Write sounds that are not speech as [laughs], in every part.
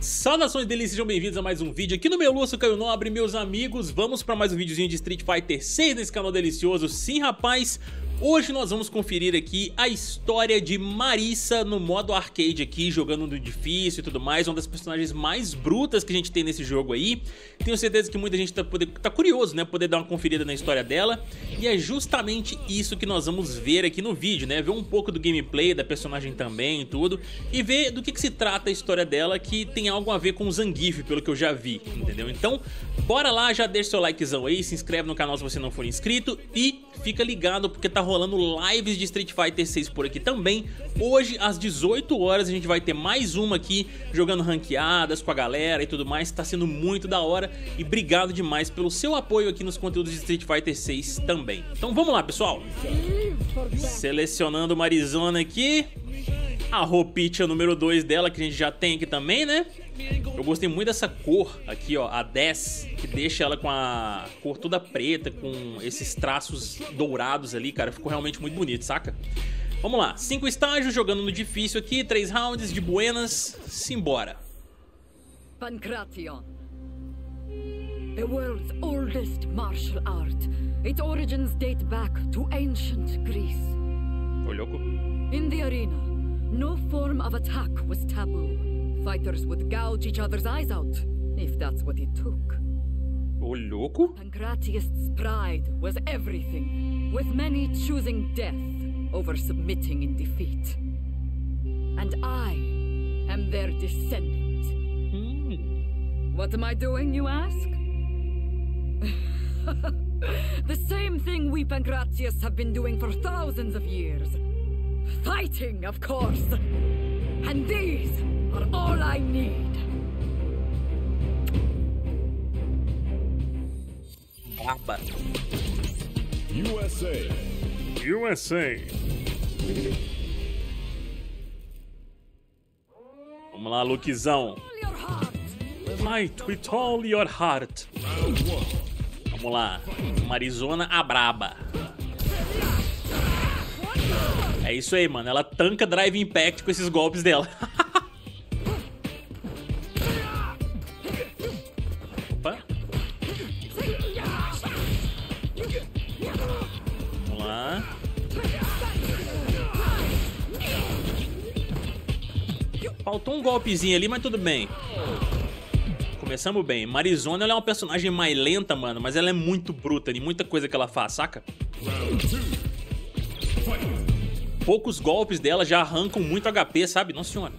Saudações delícias, sejam bem-vindos a mais um vídeo aqui no meu Lúcio Caio Nobre, meus amigos. Vamos para mais um videozinho de Street Fighter 6 nesse canal delicioso. Sim, rapaz, Hoje nós vamos conferir aqui a história de Marissa no modo arcade aqui, jogando no difícil e tudo mais, uma das personagens mais brutas que a gente tem nesse jogo aí. Tenho certeza que muita gente tá, poder, tá curioso, né, poder dar uma conferida na história dela. E é justamente isso que nós vamos ver aqui no vídeo, né, ver um pouco do gameplay da personagem também e tudo, e ver do que, que se trata a história dela, que tem algo a ver com o Zangief, pelo que eu já vi, entendeu? Então, bora lá, já deixa seu likezão aí, se inscreve no canal se você não for inscrito e fica ligado porque tá rolando lives de Street Fighter 6 por aqui também. Hoje, às 18 horas, a gente vai ter mais uma aqui, jogando ranqueadas com a galera e tudo mais. Tá sendo muito da hora e obrigado demais pelo seu apoio aqui nos conteúdos de Street Fighter 6 também. Então vamos lá, pessoal. Selecionando uma Arizona aqui. A roupinha número 2 dela, que a gente já tem aqui também, né? Eu gostei muito dessa cor aqui, ó, a 10, que deixa ela com a cor toda preta, com esses traços dourados ali, cara. Ficou realmente muito bonito, saca? Vamos lá, cinco estágios, jogando no difícil aqui, três rounds de buenas, simbora. Pancration. The world's oldest martial art. Its origins date back to ancient Greece. Ô, louco. In the arena, no form of attack was taboo. Fighters would gouge each other's eyes out, if that's what it took. Ô, louco? Pancratiust's pride was everything, with many choosing death over submitting in defeat. And I am their descendant. Hum. What am I doing, you ask? [laughs] the same thing we Pancratius have been doing for thousands of years. Fighting, of course. And these are all I need. Barba. USA. USA. Vamos lá, Lukezão. All your heart. Fight with all your heart. Vamos lá. Marizona a braba. É isso aí, mano. Ela tanca Drive Impact com esses golpes dela. [laughs] Opa. Vamos lá. Faltou um golpezinho ali, mas tudo bem. Começamos bem. Marizona ela é uma personagem mais lenta, mano, mas ela é muito bruta de muita coisa que ela faz, saca? Round two. Fight. Poucos golpes dela já arrancam muito HP, sabe? Nossa senhora.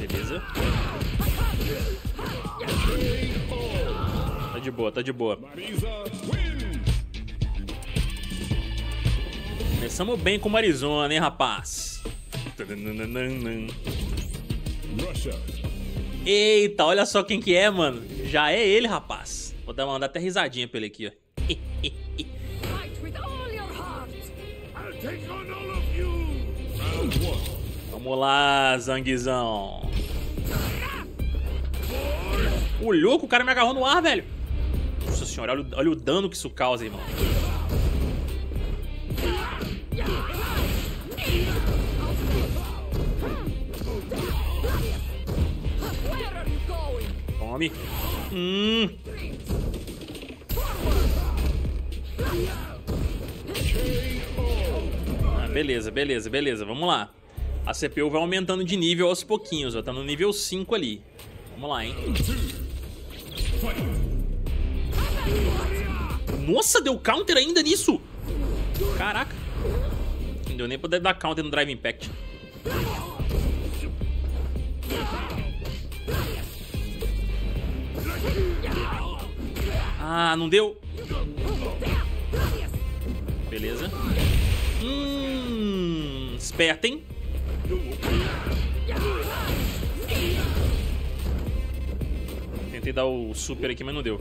Beleza. Tá de boa, tá de boa. Começamos bem com Marizona, hein, rapaz? Russia. Eita, olha só quem que é, mano. Já é ele, rapaz. Vou dar, mandar até risadinha pra ele aqui, ó. Vamos lá, Zanguizão. O louco, o cara me agarrou no ar, velho. Nossa senhora, olha, o- olha o dano que isso causa, irmão. Hum. Ah, beleza, beleza, beleza. Vamos lá. A CPU vai aumentando de nível aos pouquinhos, ó. Tá no nível 5 ali. Vamos lá, hein. Nossa, deu counter ainda nisso? Caraca. Não deu nem pra dar counter no Drive Impact. Ah, não deu. Beleza. Hum, esperto, hein? Tentei dar o super aqui, mas não deu.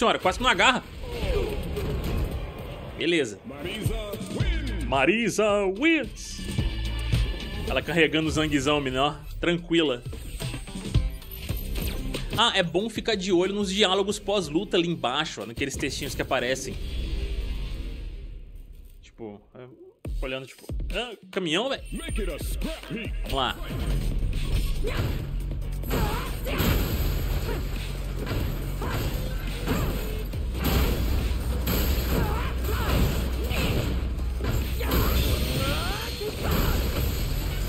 Senhora, quase não agarra. Beleza. Marisa wins. Ela carregando o zanguezão, menor. Tranquila. Ah, é bom ficar de olho nos diálogos pós-luta ali embaixo, ó, naqueles textinhos que aparecem. Tipo, é, olhando, tipo, ah, caminhão, velho. Vamos lá.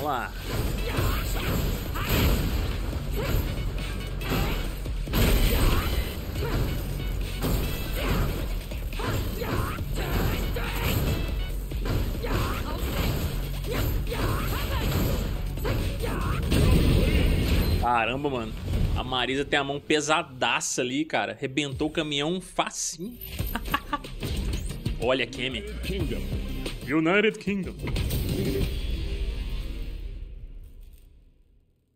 Lá. Caramba, mano. A Marisa tem a mão pesadaça ali, cara. Rebentou o caminhão facinho. [laughs] Olha, Kemi. Kingdom. United Kingdom.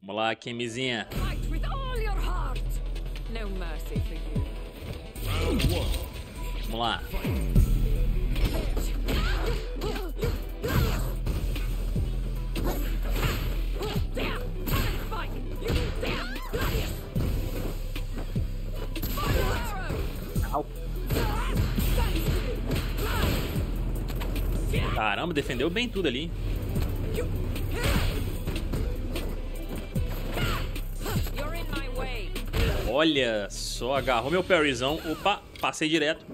Vamos lá, Kemizinha. Fight with all your heart. No mercy for you. Round one. Vamos lá. Caramba, defendeu bem tudo ali. Olha só, agarrou meu parryzão. Opa, passei direto.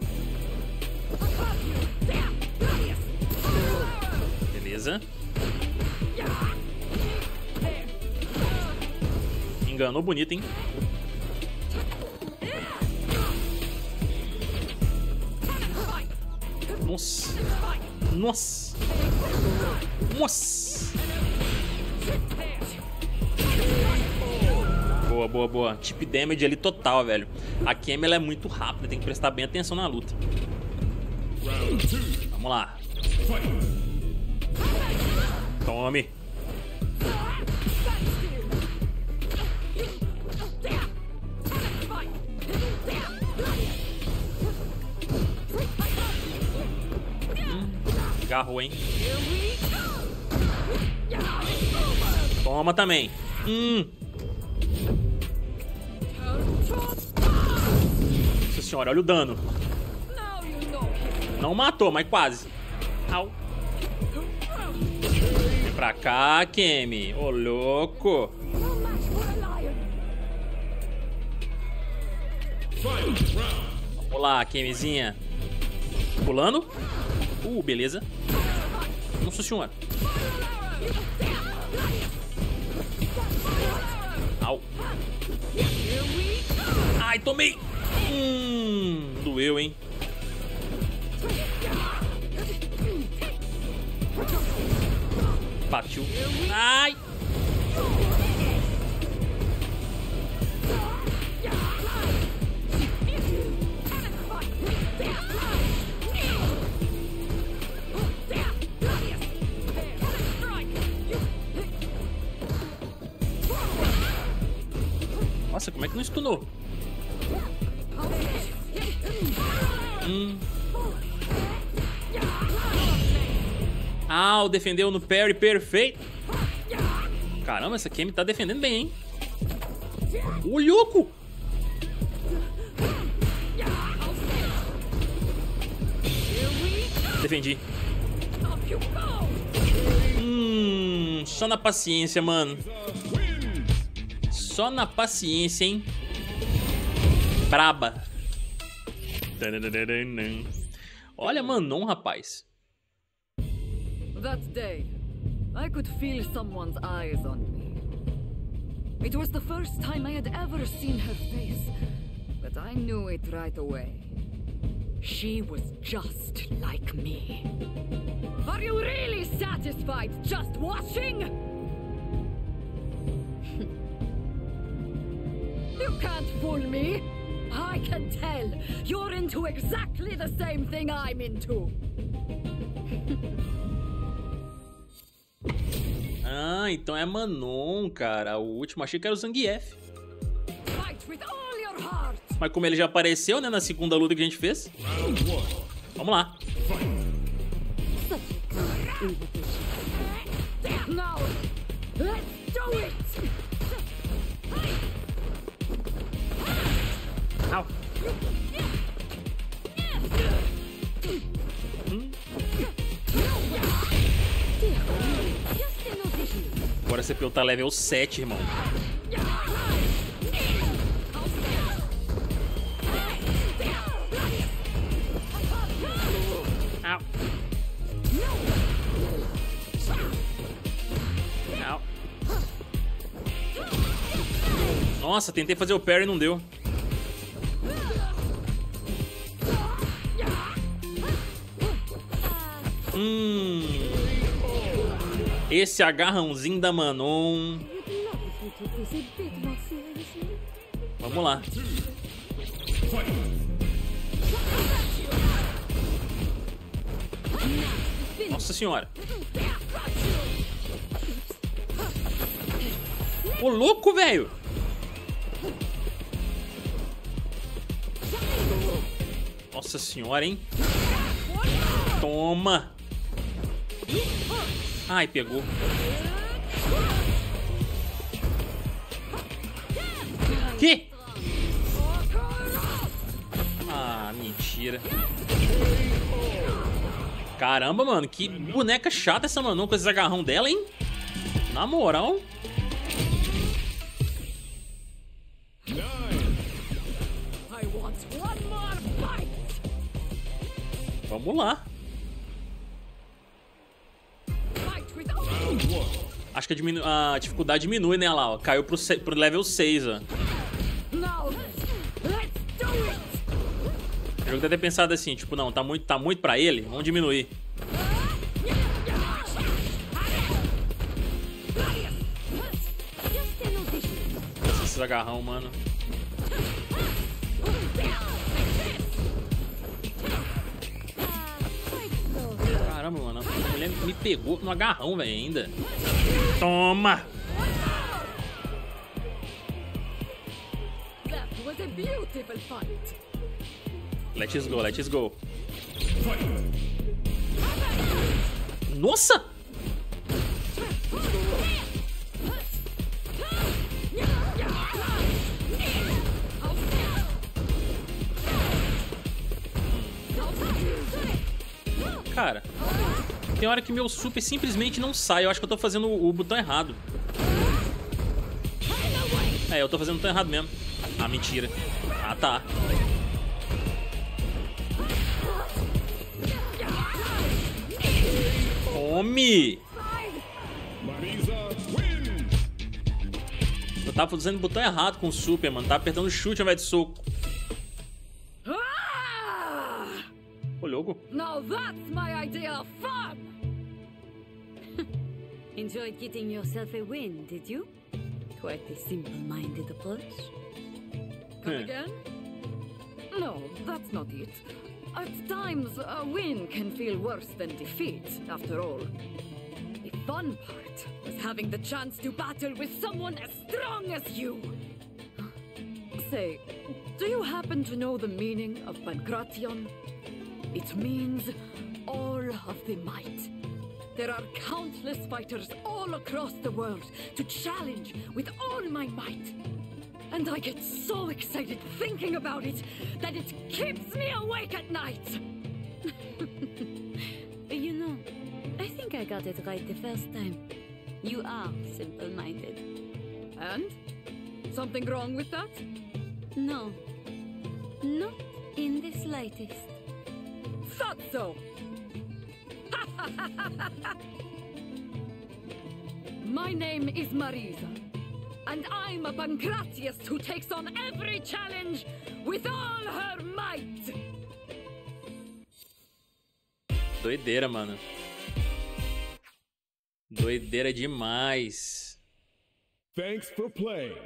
Beleza. Enganou bonito, hein? Nossa. Nossa. Nossa. Boa, boa, boa. Tip damage ali total, velho. A Kemi é muito rápida, tem que prestar bem atenção na luta. Vamos lá. Tome. Agarrou, hein? Toma também. Hum. Nossa senhora, olha o dano. Não matou, mas quase. Au. Vem pra cá, Kemi. Ô, louco. Vamos lá, Kemizinha. Pulando. Uh, beleza. Nossa senhora. Tomei. Hum, doeu, hein? Partiu. Ai. Nossa, como é que não stunou? Hum. Ah, o defendeu no parry perfeito. Caramba, essa Kemi tá defendendo bem, hein? Ô, louco! Defendi. Hum, só na paciência, mano. Só na paciência, hein? Braba. Olha, Manon, um rapaz. That day, I could feel someone's eyes on me. It was the first time I had ever seen her face, but I knew it right away. She was just like me. Are you really satisfied just watching? [laughs] you can't fool me. I can tell. You're into exactly the same thing I'm into. Ah, então é Manon, cara. O último achei que era o Zangief. Mas como ele já apareceu, né, na segunda luta que a gente fez. Vamos lá. Now, let's do it! Au. Agora você tá level 7, irmão. Nossa, tentei fazer o parry e não deu. Esse agarrãozinho da Manon. Vamos lá. Nossa senhora. Ô louco, velho. Nossa senhora, hein? Toma. Ai, pegou. Que? Ah, mentira. Caramba, mano, que boneca chata essa Manon com esse agarrão dela, hein? Na moral. Vamos lá. Acho que a, a dificuldade diminui, né, lá, ó. Caiu pro, pro level 6, ó. O jogo deve ter pensado assim, tipo, não, tá muito, tá muito pra ele, vamos diminuir. Esses agarrão, mano. Caramba, mano, a mulher me pegou no agarrão, velho, ainda. Toma! Let's go, let's go. Nossa! Cara, tem hora que meu super simplesmente não sai. Eu acho que eu tô fazendo o o botão errado. É, eu tô fazendo o botão errado mesmo. Ah, mentira. Ah, tá. Come! Eu tava fazendo o botão errado com o super, mano. Tava apertando chute ao invés de soco. Ah! Ô, louco. Now that's my idea of fun! Enjoyed getting yourself a win, did you? Quite a simple-minded approach. Come Hmm. again? No, that's not it. At times, a win can feel worse than defeat, after all. The fun part was having the chance to battle with someone as strong as you. Say, do you happen to know the meaning of Pancration? It means all of the might. There are countless fighters all across the world to challenge with all my might. And I get so excited thinking about it that it keeps me awake at night. [laughs] You know, I think I got it right the first time. You are simple-minded. And? Something wrong with that? No, not in the slightest. Thought so! [laughs] My name is Marisa, and I'm a Pancratius who takes on every challenge with all her might! Doideira, mano. Doideira demais. Thanks for playing.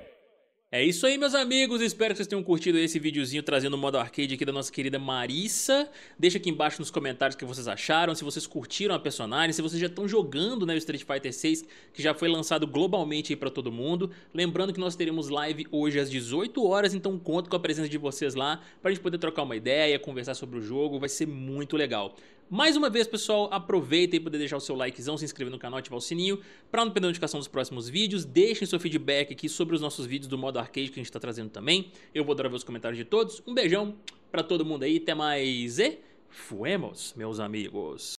É isso aí, meus amigos. Espero que vocês tenham curtido esse videozinho trazendo o modo arcade aqui da nossa querida Marissa. Deixa aqui embaixo nos comentários o que vocês acharam, se vocês curtiram a personagem, se vocês já estão jogando né, o Street Fighter 6, que já foi lançado globalmente pra todo mundo. Lembrando que nós teremos live hoje às 18 horas, então conto com a presença de vocês lá pra gente poder trocar uma ideia, conversar sobre o jogo, vai ser muito legal. Mais uma vez, pessoal, aproveita e poder deixar o seu likezão, se inscrever no canal, ativar o sininho para não perder a notificação dos próximos vídeos. Deixem seu feedback aqui sobre os nossos vídeos do modo arcade que a gente está trazendo também. Eu vou adorar ver os comentários de todos. Um beijão para todo mundo aí, até mais e fuemos, meus amigos.